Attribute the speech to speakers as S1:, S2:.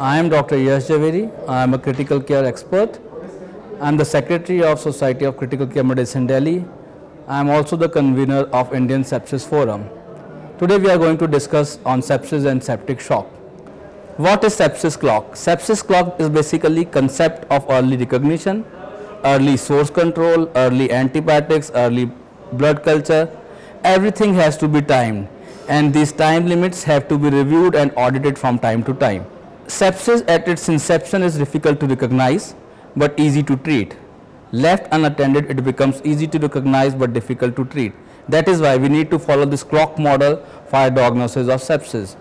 S1: I am Dr. Yash Javeri. I am a critical care expert. I am the secretary of Society of Critical Care Medicine Delhi. I am also the convener of Indian Sepsis Forum. Today we are going to discuss on sepsis and septic shock. What is sepsis clock? Sepsis clock is basically concept of early recognition, early source control, early antibiotics, early blood culture. Everything has to be timed and these time limits have to be reviewed and audited from time to time. Sepsis at its inception is difficult to recognize but easy to treat. Left unattended it becomes easy to recognize but difficult to treat. That is why we need to follow this clock model for diagnosis of sepsis.